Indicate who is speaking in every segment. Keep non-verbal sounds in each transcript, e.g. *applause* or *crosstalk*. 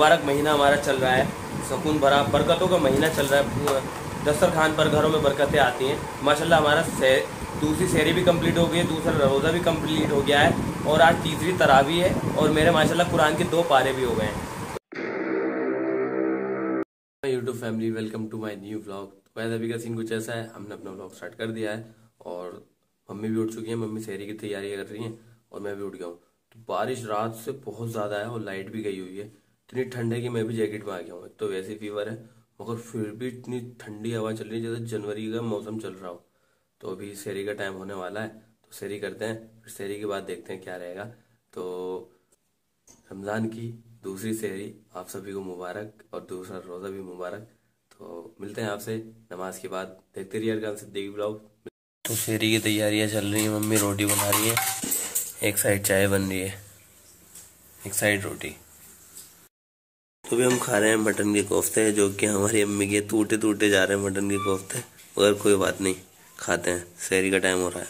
Speaker 1: मुबारक महीना हमारा चल रहा है सुकून भरा बरकतों का महीना चल रहा है दस्तर खान पर घरों में बरकतें आती हैं। माशाल्लाह हमारा से, दूसरी शहरी भी कंप्लीट हो गई है दूसरा रोज़ा भी कंप्लीट हो गया है और आज तीसरी तरावी है और मेरे माशाल्लाह कुरान के दो पारे भी हो गए हैं। YouTube family welcome to my new vlog वैसे अभी का सीन कुछ ऐसा है हमने अपना व्लॉग स्टार्ट कर दिया है और मम्मी भी उठ चुकी हैं मम्मी शहरी की तैयारी कर रही हैं और मैं भी उठ गया हूँ। तो बारिश रात से बहुत ज़्यादा है और लाइट भी गई हुई है। इतनी ठंड है कि मैं भी जैकेट में आ गया हूँ तो वैसे फीवर है, मगर फिर भी इतनी ठंडी हवा चल रही है, जैसे जनवरी का मौसम चल रहा हो। तो अभी शहरी का टाइम होने वाला है तो शहरी करते हैं, फिर शहरी के बाद देखते हैं क्या रहेगा। तो रमज़ान की दूसरी शहरी, आप सभी को मुबारक, और दूसरा रोज़ा भी मुबारक। तो मिलते हैं आपसे नमाज़ के बाद, देखते रहिए अरकान सिद्दीकी ब्लॉग। तो शहरी की तैयारियाँ चल रही हैं, मम्मी रोटी बना रही है, एक साइड चाय बन रही है, एक साइड रोटी। तो भी हम खा रहे हैं मटन के कोफ्ते, जो कि हमारी अम्मी के टूटे टूटे जा रहे हैं मटन के कोफ्ते। मगर कोई बात नहीं, खाते हैं। शहरी का टाइम हो रहा है।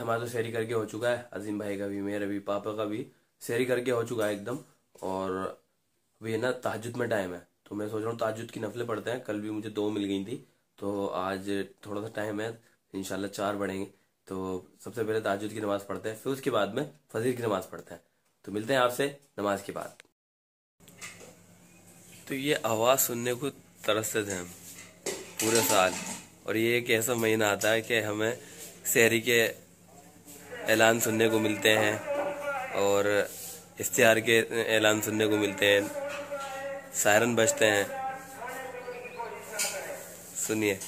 Speaker 1: हमारा तो शहरी करके हो चुका है, अजीम भाई का भी, मेरा भी, पापा का भी। शहरी करके हो चुका है एकदम, और अभी ना ताजुद में टाइम है। तो मैं सोच रहा हूँ ताजुद की नफलें पढ़ते हैं। कल भी मुझे दो मिल गई थी। तो आज थोड़ा सा टाइम है, इंशाल्लाह चार बढ़ेंगे। तो सबसे पहले ताजुद की नमाज़ पढ़ते हैं, फिर उसके बाद में फजीर की नमाज़ पढ़ते हैं। तो मिलते हैं आपसे नमाज़ के बाद। तो ये आवाज़ सुनने को तरसते थे हम, पूरे साल। और ये एक ऐसा महीना आता है कि हमें शहरी के ऐलान सुनने को मिलते हैं और इश्तिहार के ऐलान सुनने को मिलते हैं। सायरन बजते हैं। सुनिए,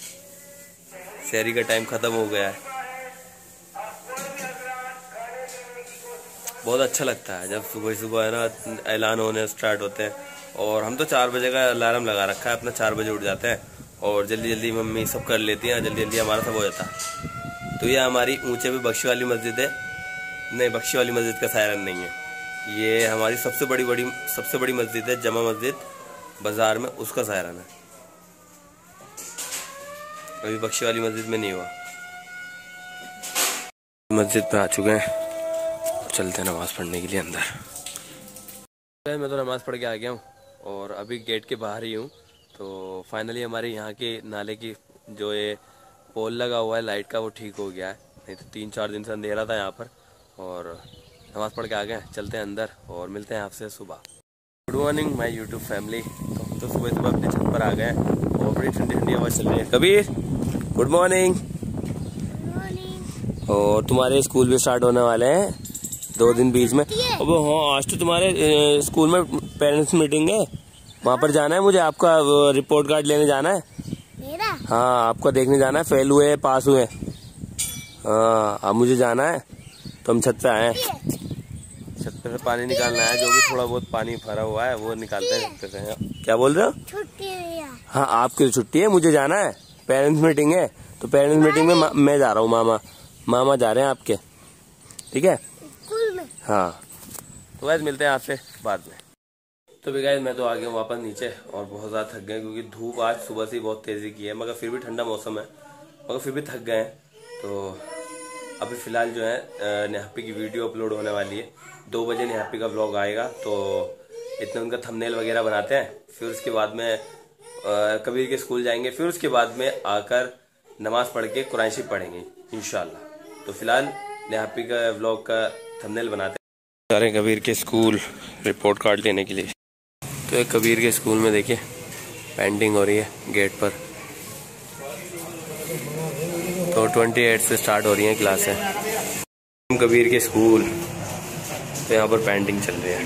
Speaker 1: शहरी का टाइम ख़त्म हो गया है। बहुत अच्छा लगता है जब सुबह सुबह है ना, ऐलान होने स्टार्ट होते हैं। और हम तो चार बजे का अलार्म लगा रखा है, अपना चार बजे उठ जाते हैं और जल्दी जल्दी मम्मी सब कर लेती हैं, जल्दी जल्दी हमारा सब हो जाता है। तो ये हमारी ऊँचे पे बख्शी वाली मस्जिद है। नहीं बख्शी वाली मस्जिद का सायरन नहीं है। ये हमारी सबसे बड़ी बड़ी, सबसे बड़ी मस्जिद है, जमा मस्जिद। बाज़ार में उसका सायरन है। अभी बख्शी वाली मस्जिद में नहीं हुआ। मस्जिद पे आ चुके हैं। चलते हैं नमाज़ पढ़ने के लिए अंदर। मैं तो नमाज़ पढ़ के आ गया हूँ। और अभी गेट के बाहर ही हूँ। तो फाइनली हमारे यहाँ के नाले की जो ये पोल लगा हुआ है लाइट का वो ठीक हो गया है। नहीं तो तीन चार दिन से अंधेरा था यहाँ पर और नमाज़ पढ़ के आ गए चलते हैं अंदर और मिलते हैं आपसे सुबह। Good morning my YouTube family तो तो सुबह सुबह अपने छत पर आ गए और बड़ी ठंडी ठंडी आवाज़ चल रही है। कबीर गुड मॉर्निंग और तुम्हारे स्कूल भी स्टार्ट होने वाले हैं। दो दिन बीच में। अब हाँ आज तो तुम्हारे स्कूल में पेरेंट्स मीटिंग है। वहाँ पर जाना है मुझे आपका रिपोर्ट कार्ड लेने जाना है। मेरा? हाँ आपका देखने जाना है फेल हुए पास हुए हाँ। अब मुझे जाना है तो हम छत पे आए हैं। छत पे से पानी निकालना है जो भी थोड़ा बहुत पानी भरा हुआ है वो निकालते हैं छत पे से क्या बोल रहे हो? हाँ आपकी छुट्टी है मुझे जाना है। पेरेंट्स मीटिंग है तो पेरेंट्स मीटिंग में मैं जा रहा हूँ मामा। मामा जा रहे हैं आपके। ठीक है? हाँ। तो वैसे मिलते हैं आपसे बाद में। तो भी मैं तो आ गया हूँ वापस नीचे और बहुत ज़्यादा थक गए क्योंकि धूप आज सुबह से ही बहुत तेज़ी की है, मगर फिर भी ठंडा मौसम है, मगर फिर भी थक गए हैं। तो अभी फ़िलहाल जो है नेहापी की वीडियो अपलोड होने वाली है। दो बजे नेहापी का ब्लॉग आएगा तो इतने उनका थंबनेल वगैरह बनाते हैं, फिर उसके बाद में कबीर के स्कूल जाएँगे, फिर उसके बाद में आकर नमाज़ पढ़ के कुरान पढ़ेंगे इन तो फ़िलहाल नेहापी का ब्लॉग का थंबनेल बनाते जा हैं कबीर के स्कूल रिपोर्ट कार्ड लेने के लिए। तो एक कबीर के स्कूल में देखिए पेंटिंग हो रही है गेट पर। तो 28 से स्टार्ट हो रही है क्लासें कबीर के स्कूल तो यहाँ पर पेंटिंग चल रही है।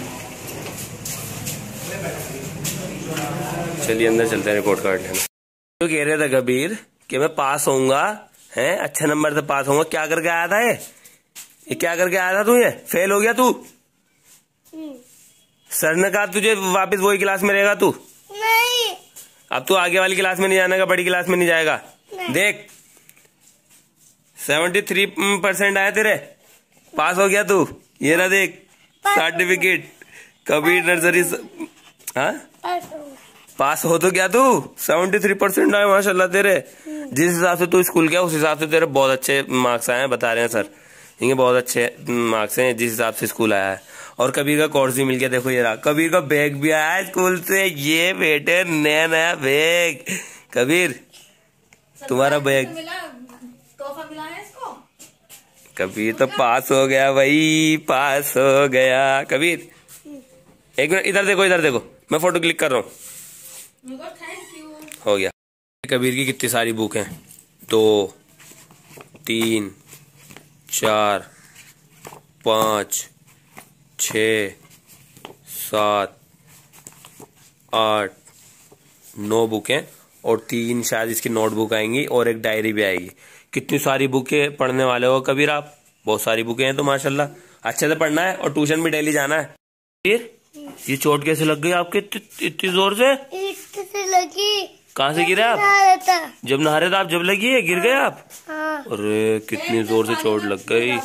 Speaker 1: चलिए अंदर चलते हैं रिपोर्ट कार्ड लेने। तो कह रहे थे कबीर कि मैं पास होऊँगा, हैं? अच्छे नंबर से पास होऊँगा। क्या करके आया था ये? ये क्या करके आया था तू ये? फेल हो गया तू? सर ने कहा तुझे वापस वही क्लास में रहेगा तू? नहीं। अब तू आगे वाली क्लास में नहीं जाने का बड़ी क्लास में नहीं जाएगा। नहीं। देख सेवेंटी थ्री परसेंट आया तेरे। पास हो गया तू। ये ना देख सर्टिफिकेट कबीर नर्सरी हाँ पास हो? तो क्या तू। सेवेंटी थ्री परसेंट आए माशाल्लाह तेरे। जिस हिसाब से तू स्कूल गया उस हिसाब से तेरे बहुत अच्छे मार्क्स आए हैं बता रहे हैं सर इनके बहुत अच्छे मार्क्स हैं जिस हिसाब से स्कूल आया है। और कबीर का कोर्स भी मिल गया देखो ये रहा। कबीर का बैग भी आया स्कूल से। ये बेटे नया नया बैग कबीर तुम्हारा बैग कबीर तो पास हो गया भाई पास हो गया। कबीर एक मिनट इधर देखो इधर देखो। मैं फ़ोटो क्लिक कर रहा हूँ। हो गया। कबीर की कितनी सारी बुक हैं? दो तीन चार पाँच छ सात आठ नौ बुकें और तीन शायद इसकी नोटबुक आएँगी और एक डायरी भी आएगी। कितनी सारी बुकें पढ़ने वाले हो कबीर आप? बहुत सारी बुकें हैं तो माशाल्लाह। अच्छे से पढ़ना है और ट्यूशन भी डेली जाना है। फिर? ये चोट कैसे लग गई आपके? इतनी ज़ोर से?
Speaker 2: से लगी।
Speaker 1: कहाँ से गिरे आप? जब नहा रहे थे आप जब लगी है? गिर गए आप?
Speaker 2: हाँ।
Speaker 1: अरे कितनी ज़ोर से चोट लग गई।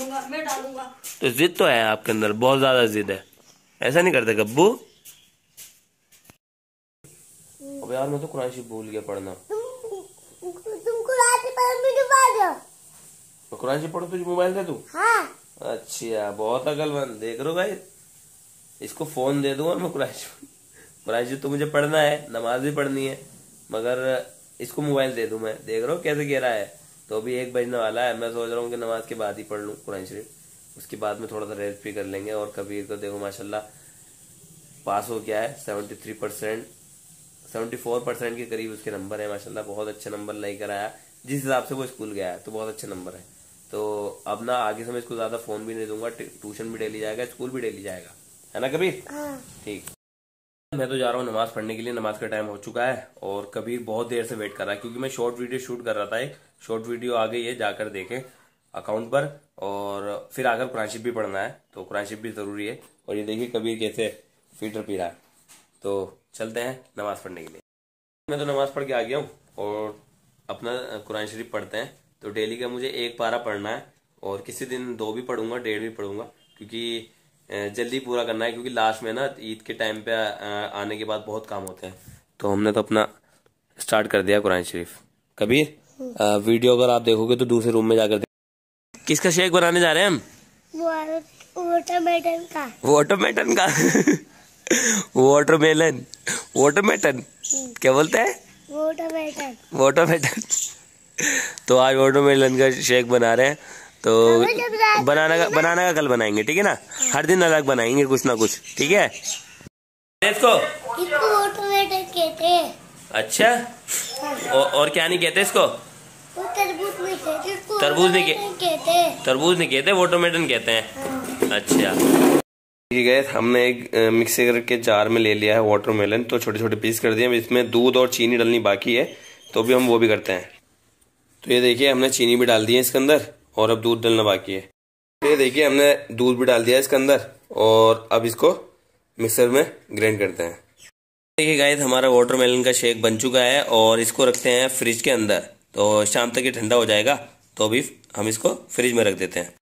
Speaker 1: तो जिद तो है आपके अंदर, बहुत ज़्यादा जिद है। ऐसा नहीं करते गब्बू। अब यार, मैं तो कुरान शरीफ भूल गया पढ़ना। मैं कुरान शरीफ पढ़ू, तुझे मोबाइल दे तू
Speaker 2: हाँ
Speaker 1: अच्छा बहुत अकलमंद देख रहे हो भाई? इसको फ़ोन दे दूँगा मैं कुरान शरीफ। कुरान शरीफ तो मुझे पढ़ना है, नमाज़ भी पढ़नी है, मगर, इसको मोबाइल दे दूँ मैं? देख रहा हूँ कैसे कह रहा है? तो अभी एक बजने वाला है मैं सोच रहा हूँ कि नमाज़ के बाद ही पढ़ लूँ कुरान शरीफ। उसके बाद में थोड़ा सा रेस्ट भी कर लेंगे और कबीर को देखो माशाल्लाह पास हो गया है seventy three percent seventy four percent के करीब उसके नंबर है माशाल्लाह बहुत अच्छे नंबर लेकर आया जिस हिसाब से वो स्कूल गया है तो बहुत अच्छे नंबर है। तो अब ना आगे से मैं इसको ज़्यादा फ़ोन भी नहीं दूँगा ट्यूशन भी डेली जाएगा स्कूल भी डेली जाएगा। है ना कबीर?
Speaker 2: हाँ।
Speaker 1: ठीक। मैं तो जा रहा हूँ नमाज़ पढ़ने के लिए, नमाज़ का टाइम हो चुका है और कबीर बहुत देर से वेट कर रहा है क्योंकि मैं शॉर्ट वीडियो शूट कर रहा था एक। शॉर्ट वीडियो आ गई है, जाकर देखें अकाउंट पर और फिर आकर कुरान भी पढ़ना है तो कुरान भी ज़रूरी है। और ये देखिए कबीर कैसे फीटर पी रहा है। तो चलते हैं नमाज़ पढ़ने के लिए। मैं तो नमाज़ पढ़ के आ गया हूँ और अपना कुरान शरीफ पढ़ते हैं। तो डेली का मुझे एक पारा पढ़ना है और किसी दिन दो भी पढ़ूँगा, डेढ़ भी पढ़ूँगा, क्योंकि जल्दी पूरा करना है क्योंकि लास्ट में ना ईद के टाइम पे आने के बाद बहुत काम होते हैं। तो हमने तो अपना स्टार्ट कर दिया कुरान शरीफ। कबीर वीडियो अगर आप देखोगे तो दूसरे रूम में जाकर किसका शेक बनाने जा रहे हैं हम?
Speaker 2: वाटरमेलन का।
Speaker 1: वाटरमेलन का? *laughs* वाटरमेलन वाटरमेलन क्या बोलते हैं?
Speaker 2: वाटरमेलन
Speaker 1: वाटरमेलन *laughs* तो आज वाटरमेलन का शेक बना रहे हैं। तो बनाना का बनाना का कल बनाएँगे ठीक है ना? हर दिन अलग बनाएँगे कुछ ना कुछ ठीक है? इसको?
Speaker 2: इसको कहते हैं।
Speaker 1: अच्छा? औ, और क्या नहीं कहते इसको?
Speaker 2: तरबूज नहीं कहते
Speaker 1: तरबूज नहीं
Speaker 2: कहते हैं।
Speaker 1: तरबूज नहीं कहते वाटरमेलन कहते हैं।
Speaker 2: हाँ।
Speaker 1: अच्छा। ठीक है हमने एक मिक्सर के जार में ले लिया है वाटरमेलन तो छोटे छोटे पीस कर दिए अब इसमें दूध और चीनी डालनी बाकी है तो भी हम वो भी करते हैं। तो ये देखिए हमने चीनी भी डाल दी है इसके अंदर। और अब दूध डालना बाकी है। ये देखिए, हमने दूध भी डाल दिया इसके अंदर और अब इसको मिक्सर में ग्राइंड करते हैं। देखिए गाइस हमारा वाटरमेलन का शेक बन चुका है और इसको रखते हैं फ्रिज के अंदर। तो शाम तक ये ठंडा हो जाएगा तो अभी हम इसको फ्रिज में रख देते हैं।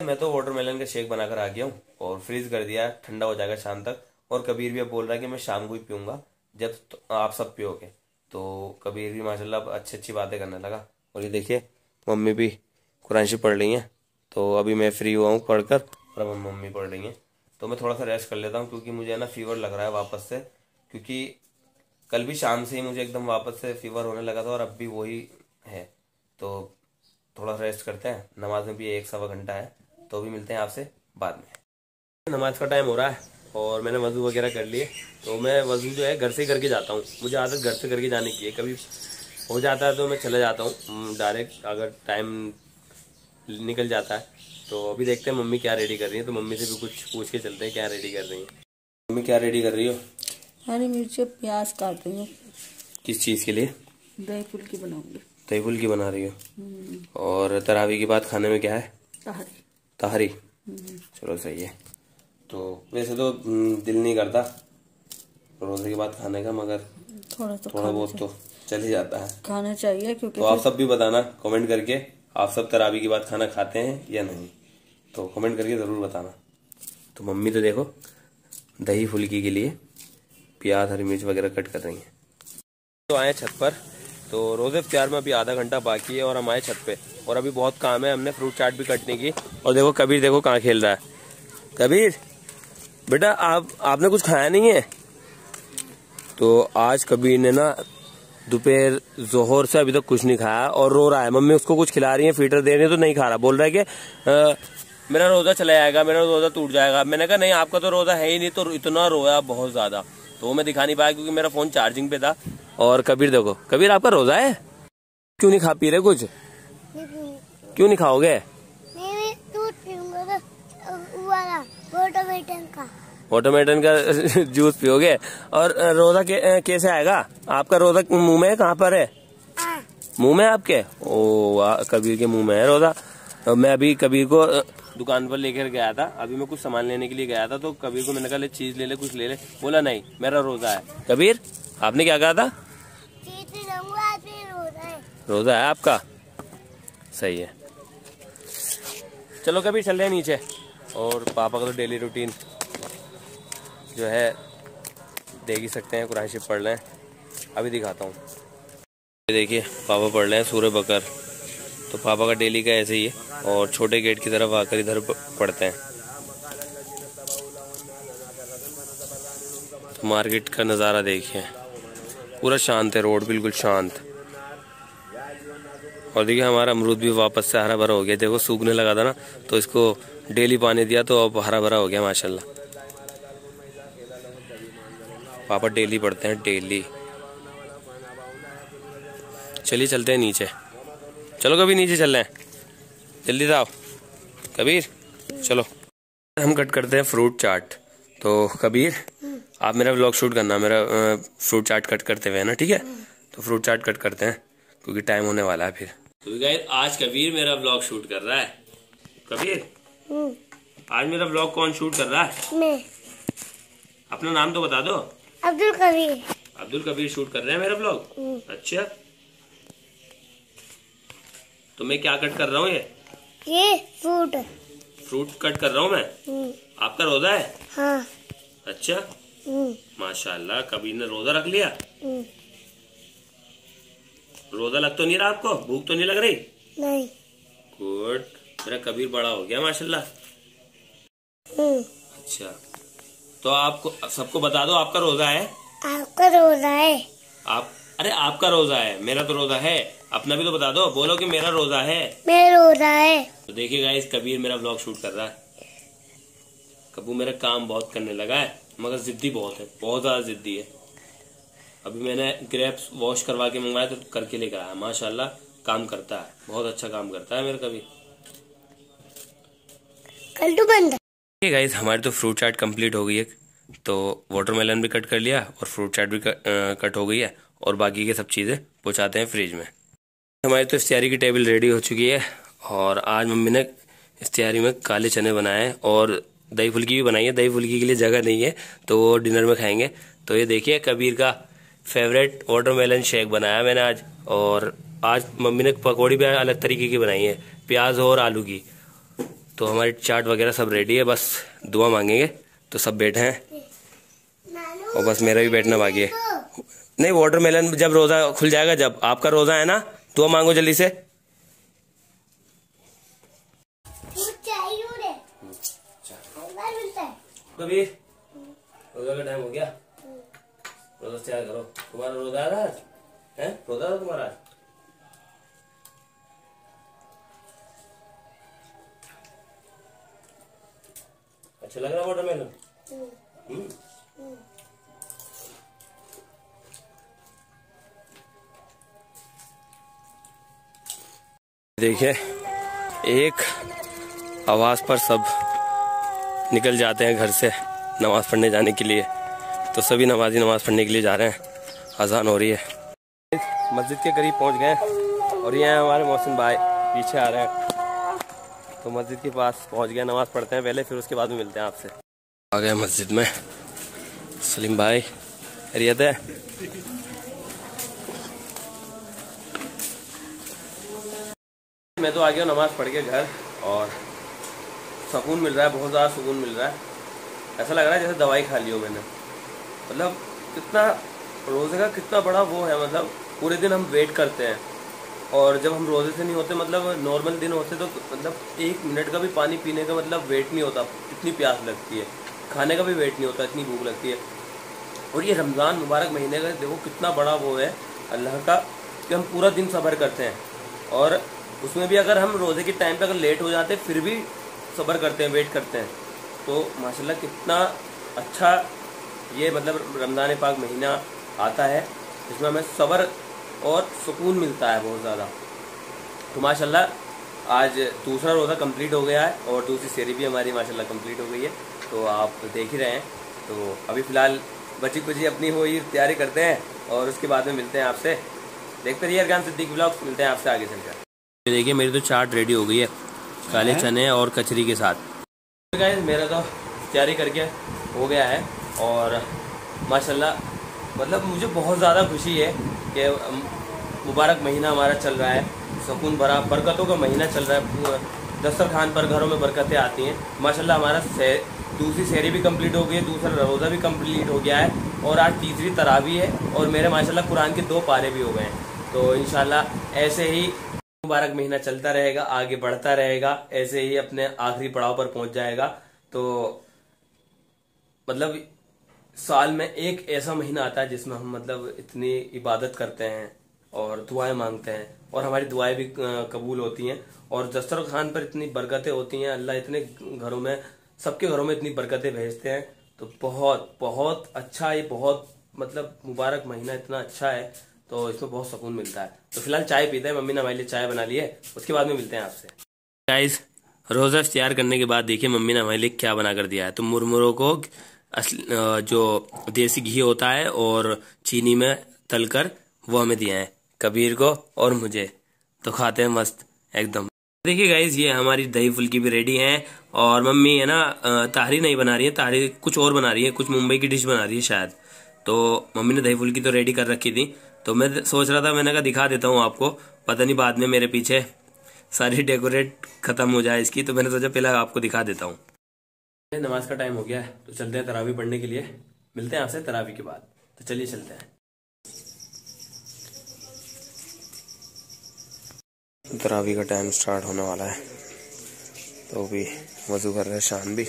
Speaker 1: मैं तो वाटरमेलन का शेक बनाकर आ गया हूँ और फ्रीज कर दिया, ठंडा हो जाएगा शाम तक। और कबीर भी अब बोल रहा है कि मैं शाम को ही पीऊँगा, जब तो आप सब पियोगे। तो कबीर भी माशाल्लाह अच्छी अच्छी बातें करने लगा। और ये देखिए, मम्मी भी कुरान पढ़ रही हैं। तो अभी मैं फ्री हुआ हूँ पढ़कर, और अब मम्मी पढ़ रही हैं तो मैं थोड़ा सा रेस्ट कर लेता हूँ, क्योंकि मुझे ना फीवर लग रहा है वापस से। क्योंकि कल भी शाम से ही मुझे एकदम वापस से फीवर होने लगा था, और अब भी वही है। तो थोड़ा सा रेस्ट करते हैं। नमाज़ में भी एक सवा घंटा है। तो भी मिलते हैं आपसे बाद में। नमाज़ का टाइम हो रहा है, और मैंने वज़ू वगैरह कर लिए। तो मैं वज़ू जो है, घर से करके जाता हूँ। मुझे आदत घर से करके जाने की है। कभी हो जाता है तो मैं चले जाता हूँ डायरेक्ट अगर टाइम निकल जाता है। तो अभी देखते हैं मम्मी क्या रेडी कर रही है। तो मम्मी से भी कुछ पूछ के चलते हैं क्या रेडी कर रही है। मम्मी क्या रेडी कर रही हो?
Speaker 3: हरी मिर्ची प्याज काट रही हूँ।
Speaker 1: किस चीज़ के लिए?
Speaker 3: दही फुल्की बनाऊँगी।
Speaker 1: दही फुल्की बना रही हो? और तरावी के बाद खाने में क्या है?
Speaker 3: तहरी।
Speaker 1: ताहरी। चलो सही है। तो वैसे तो हम्म, दिल नहीं करता रोज़े के बाद खाने का मगर
Speaker 3: थोड़ा तो
Speaker 1: थोड़ा बहुत तो चल ही जाता है।
Speaker 3: खाना चाहिए क्योंकि
Speaker 1: तो आप सब भी बताना कमेंट करके। आप सब तरावी के बाद खाना खाते हैं या नहीं? तो कमेंट करके ज़रूर बताना। तो मम्मी तो देखो, दही फुल्की के लिए प्याज, हरी मिर्च वगैरह कट कर रही हैं। तो आए छत पर। तो रोज़े प्यार में अभी आधा घंटा बाकी है और हम आए छत पे। और अभी बहुत काम है, हमने फ्रूट चाट भी कटने की। और देखो, कबीर देखो कहाँ खेल रहा है। कबीर, बेटा आप, आपने कुछ खाया नहीं है? तो आज कबीर ने ना दोपहर जोहर से अभी तक कुछ नहीं खाया और रो रहा है। मम्मी उसको कुछ खिला रही है फीटर दे रही है तो नहीं खा रहा। बोल रहा है कि मेरा रोजा चला जाएगा, मेरा रोजा टूट जाएगा। मैंने कहा, नहीं, आपका तो रोजा है ही नहीं तो इतना रोया बहुत ज़्यादा। तो मैं दिखा नहीं पाया क्योंकि मेरा फ़ोन चार्जिंग पे था। और कबीर देखो, कबीर, आपका रोजा है? क्यों नहीं खा पी रहे कुछ? क्यों नहीं खाओगे?
Speaker 2: नहीं मैं दूध पीऊँगा तो वो वाला मोटोमेटन का
Speaker 1: ऑटोमेटन का *laughs* जूस पियोगे। और रोजा के, कैसे आएगा? आपका रोजा मुँह में कहाँ पर है? मुँह में आपके? ओ वाह कबीर के मुँह में है रोजा। और मैं अभी कबीर को दुकान पर लेकर गया था। अभी मैं कुछ सामान लेने के लिए गया था तो कबीर को मैंने कहा ले चीज़ ले ले कुछ ले ले। बोला नहीं मेरा रोजा है। कबीर आपने क्या कहा था? रोजा है। आपका? सही है। चलो कभी चल रहे नीचे। और पापा का तो डेली रूटीन। जो है, देख ही सकते हैं, कुरान शिफ पढ़ लें। अभी दिखाता हूँ। देखिए, पापा पढ़ रहे हैं सूर्य बकर। तो पापा का डेली का ऐसे ही है, और छोटे गेट की तरफ़ आकर इधर पढ़ते हैं। तो मार्केट का नज़ारा देखिए। पूरा शांत है, रोड बिल्कुल शांत। और देखिए, हमारा अमरूद भी वापस से हरा भरा हो गया। देखो, सूखने लगा था ना तो इसको डेली पानी दिया तो अब हरा भरा हो गया, माशाल्लाह। पापा डेली पढ़ते हैं डेली। चलिए चलते हैं नीचे। चलो कभी नीचे चल रहे हैं। जल्दी से आओ। कबीर चलो। हम कट करते हैं फ्रूट चाट। तो कबीर आप मेरा व्लॉग शूट करना। मेरा फ्रूट चाट कट करते हुए है ना? ठीक है? तो फ्रूट चाट कट करते हैं क्योंकि टाइम होने वाला है फिर। तो गाइस आज कबीर मेरा व्लॉग शूट कर रहा है। कबीर
Speaker 2: हम्म,
Speaker 1: आज मेरा व्लॉग कौन शूट कर रहा है?
Speaker 2: मैं।
Speaker 1: अपना नाम तो बता दो।
Speaker 2: अब्दुल कबीर।
Speaker 1: अब्दुल कबीर शूट कर रहे हैं मेरा व्लॉग
Speaker 2: हम्म,
Speaker 1: अच्छा। तो मैं क्या कट कर रहा हूँ ये?
Speaker 2: ये फ्रूट
Speaker 1: फ्रूट कट कर रहा हूँ मैं?
Speaker 2: हम्म,
Speaker 1: आपका रोजा है?
Speaker 2: हाँ।
Speaker 1: अच्छा।
Speaker 2: हम्म,
Speaker 1: माशाल्लाह कबीर ने रोजा रख लिया? रोजा लग तो नहीं रहा आपको? भूख तो नहीं लग रही?
Speaker 2: नहीं।
Speaker 1: गुड मेरा कबीर बड़ा हो गया माशाल्लाह। अच्छा। तो आपको सबको बता दो आपका रोजा है?
Speaker 2: आपका रोजा है।
Speaker 1: आप अरे आपका रोजा है मेरा तो रोजा है। अपना भी तो बता दो बोलो कि मेरा रोजा है।
Speaker 2: मेरा रोजा है।
Speaker 1: तो देखिए गाइस कबीर मेरा ब्लॉग शूट कर रहा है। कबू मेरा काम बहुत करने लगा है मगर जिद्दी बहुत है बहुत ज़्यादा जिद्दी है। अभी मैंने ग्रेप्स वॉश करवा के मंगवाया तो करके लेकर आया। माशाल्लाह काम करता है बहुत अच्छा काम करता है मेरा कबीर।
Speaker 2: कल तो बंद
Speaker 1: है गाइस हमारी तो फ्रूट चाट कंप्लीट हो गई है। तो वाटरमेलन भी कट कर लिया और फ्रूट चाट भी कट, हो गई है और बाकी की सब चीज़ें पहुँचाते हैं फ्रिज में। हमारी तो इफ्तियारी की टेबल रेडी हो चुकी है और आज मम्मी ने इफ्तियारी में काले चने बनाए हैं और दही फुल्की भी बनाई है। दही फुल्की के लिए जगह नहीं है तो वो डिनर में खाएँगे। तो ये देखिए कबीर का फेवरेट वाटरमेलन शेक बनाया मैंने आज और आज मम्मी ने पकौड़ी भी अलग तरीके की बनाई है प्याज और आलू की। तो हमारी चाट वगैरह सब रेडी है बस दुआ मांगेंगे तो सब बैठे हैं। और बस मेरा भी बैठना बाकी है। नहीं वाटरमेलन जब रोजा खुल जाएगा जब आपका रोजा है ना दुआ मांगो जल्दी से।
Speaker 2: है।
Speaker 1: रोजा का टाइम हो गया। रोजा तैयार करो। तुम्हारा रोजा है आज? है? रोजा तुम्हारा अच्छा लग रहा वाटरमेलन हम्म। देखिए एक आवाज़ पर सब निकल जाते हैं घर से नमाज़ पढ़ने जाने के लिए। तो सभी नमाजी नमाज़ पढ़ने के लिए जा रहे हैं। अजान हो रही है। मस्जिद के करीब पहुँच गए हैं और ये हैं हमारे मोहसिन भाई पीछे आ रहे हैं। तो मस्जिद के पास पहुँच गया नमाज़ पढ़ते हैं पहले फिर उसके बाद में मिलते हैं आपसे। आ गए मस्जिद में। सलीम भाई खैरियत है? मैं तो आ गया नमाज़ पढ़ के घर और सुकून मिल रहा है बहुत ज़्यादा सुकून मिल रहा है। ऐसा लग रहा है जैसे दवाई खा ली हो मैंने। मतलब कितना रोज़े का कितना बड़ा वो है मतलब पूरे दिन हम वेट करते हैं। और जब हम रोज़े से नहीं होते मतलब नॉर्मल दिन होते तो मतलब एक मिनट का भी पानी पीने का मतलब वेट नहीं होता। इतनी प्यास लगती है। खाने का भी वेट नहीं होता, इतनी भूख लगती है। और ये रमज़ान मुबारक महीने का, देखो कितना बड़ा वो है, अल्लाह का, कि हम पूरा दिन सब्र करते हैं। और उसमें भी अगर हम रोज़े के टाइम पे अगर लेट हो जाते, फिर भी सब्र करते हैं वेट करते हैं। तो माशाल्लाह कितना अच्छा ये मतलब रमज़ान पाक महीना आता है, जिसमें हमें सब्र और सुकून मिलता है बहुत ज़्यादा। तो माशाल्लाह आज दूसरा रोज़ा कंप्लीट हो गया है और दूसरी सीरी भी हमारी माशाल्लाह कंप्लीट हो गई है। तो आप देख ही रहे हैं। तो अभी फ़िलहाल बची कुची अपनी हुई तैयारी करते हैं और उसके बाद में मिलते हैं आपसे। देखते रहिए अरगान सिद्दीक ब्लॉग मिलते हैं आपसे आगे चलकर। देखिए मेरी तो चाट रेडी हो गई है काले चने और कचरी के साथ। मेरा तो तैयारी करके हो गया है और माशाल्लाह मतलब मुझे बहुत ज़्यादा खुशी है कि मुबारक महीना हमारा चल रहा है सुकून भरा बरकतों का महीना चल रहा है दस्तर खान पर घरों में बरकतें आती हैं। माशाल्लाह हमारा से, दूसरी शहरी भी कंप्लीट हो गई है दूसरा रोज़ा भी कंप्लीट हो गया है और आज तीसरी तरावी है और मेरे माशाल्लाह कुरान के दो पारे भी हो गए हैं। तो इन ऐसे ही मुबारक महीना चलता रहेगा आगे बढ़ता रहेगा ऐसे ही अपने आखिरी पड़ाव पर पहुँच जाएगा। तो मतलब साल में एक ऐसा महीना आता है जिसमें हम मतलब इतनी इबादत करते हैं और दुआएँ मांगते हैं और हमारी दुआएँ भी कबूल होती हैं और दस्तर खान पर इतनी बरकतें होती हैं, अल्लाह इतने घरों में, सबके घरों में इतनी बरकतें भेजते हैं। तो बहुत बहुत अच्छा ये बहुत मतलब मुबारक महीना इतना अच्छा है तो इसमें बहुत सुकून मिलता है। तो फ़िलहाल चाय पीते हैं, मम्मी ने हमारे लिए चाय बना ली है, उसके बाद में मिलते हैं आपसे। गाइस रोज़ा करने के बाद देखिए मम्मी ने हमारे लिए क्या बना कर दिया है। तो मुरमुरों को जो देसी घी होता है और चीनी में तलकर, वो हमें दिया है, कबीर को और मुझे। तो खाते हैं मस्त, एकदम। देखिए गाइज़ ये हमारी दही फुल्की भी रेडी है और मम्मी है ना ताहरी नहीं बना रही है ताहरी कुछ और बना रही है, कुछ मुंबई की डिश बना रही है शायद। तो मम्मी ने दही फुल्की तो रेडी कर रखी थी। तो मैं सोच रहा था, मैंने कहा दिखा देता हूँ आपको, पता नहीं बाद में मेरे पीछे सारी डेकोरेट खत्म हो जाए इसकी तो मैंने सोचा पहले आपको दिखा देता हूँ। नमाज़ का टाइम हो गया है तो चलते हैं तरावी पढ़ने के लिए। मिलते हैं आपसे तरावी के बाद। तो चलिए चलते हैं। तरावी का टाइम स्टार्ट होने वाला है। तो भी वज़ू कर रहे हैं शान भी।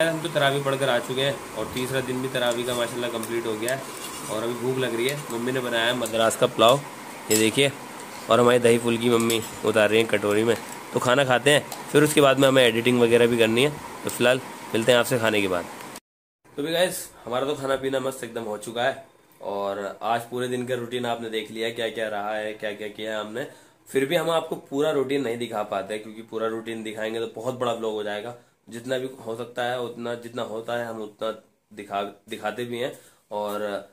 Speaker 1: हम तो तरावी पढ़कर आ चुके हैं और तीसरा दिन भी तरावी का माशाल्लाह कंप्लीट हो गया है और अभी भूख लग रही है। मम्मी ने बनाया है मद्रास का पुलाव। ये देखिए। और हमारी दही फुल की मम्मी उतार रही है कटोरी में। तो खाना खाते हैं, फिर उसके बाद में हमें एडिटिंग वगैरह भी करनी है। तो फ़िलहाल मिलते हैं आपसे खाने के बाद। तो भी गैस हमारा तो खाना पीना मस्त एकदम हो चुका है। और आज पूरे दिन का रूटीन आपने देख लिया क्या क्या रहा है क्या क्या किया है हमने। फिर भी हम आपको पूरा रूटीन नहीं दिखा पाते, क्योंकि पूरा रूटीन दिखाएँगे तो बहुत बड़ा ब्लॉग हो जाएगा। जितना भी हो सकता है, उतना जितना होता है, हम उतना दिखा, दिखाते भी हैं। और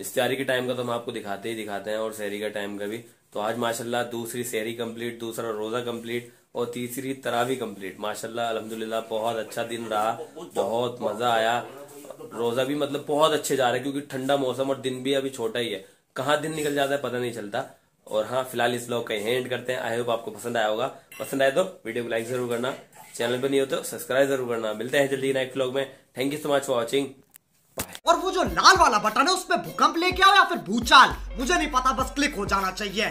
Speaker 1: इस तैयारी के टाइम का तो हम आपको दिखाते ही दिखाते हैं, और शहरी का टाइम का भी। तो आज माशाल्लाह दूसरी शहरी कंप्लीट दूसरा रोजा कंप्लीट और तीसरी तरावी कंप्लीट माशाल्लाह, अल्हम्दुलिल्लाह, बहुत अच्छा दिन रहा, बहुत मज़ा आया। रोजा भी मतलब बहुत अच्छे जा रहे क्योंकि ठंडा मौसम और दिन भी अभी छोटा ही है। कहाँ दिन निकल जाता है पता नहीं चलता। और हाँ फ़िलहाल इस ब्लॉग का एंड करते हैं। आई होप आपको पसंद आया होगा। पसंद आए तो वीडियो को लाइक ज़रूर करना। चैनल पर नहीं हो तो सब्सक्राइब ज़रूर करना। मिलते हैं जल्दी नेक्स्ट ब्लॉग में। Thank you so much for watching
Speaker 4: और वो जो लाल वाला बटन है, उसमें भूकंप लेके आओ या फिर भूचाल? मुझे नहीं पता, बस क्लिक हो जाना चाहिए।